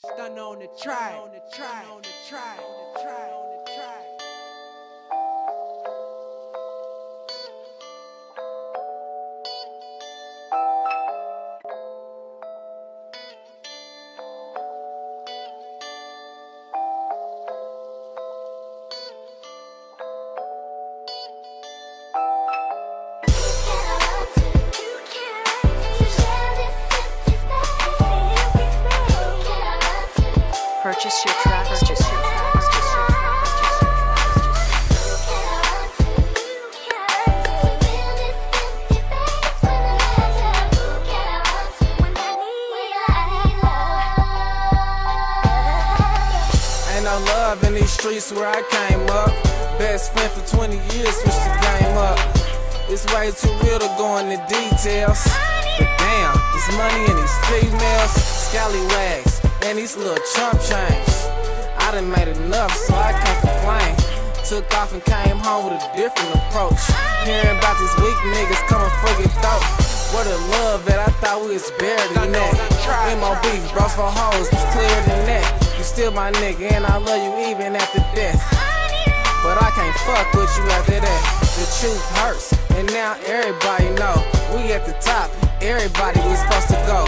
Stun on the track, on the track, on the track, on the track, Purchase your track. Purchase your no love in these streets where I came up. Best friend for 20 years, switched the game up. It's way too real to go into details. But damn, this money and these females, scallywags, and these little chump chains. I done made enough, so I can't complain. Took off and came home with a different approach. Hearing about these weak niggas coming for your throat. What a love that I thought we was buried in that. MOB, bros for hoes, was clearer than that. You still my nigga, and I love you even after death. But I can't fuck with you after that. The truth hurts, and now everybody know we at the top. Everybody we supposed to go.